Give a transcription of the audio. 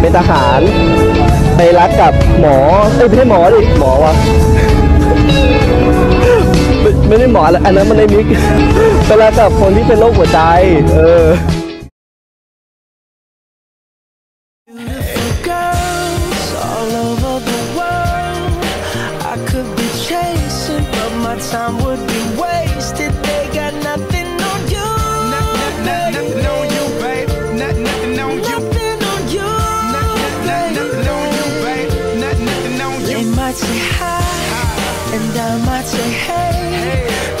เป็นทหาร ไปรักกับหมอเอ้ยไม่ใช่หมอดิหมอวะไม่ไม่ได้หมอแล้วอันนั้นมันในมิกไปรักกับคนที่เป็นโรคหัวใจ เออ time would be wasted. might say hi, and I might say hey.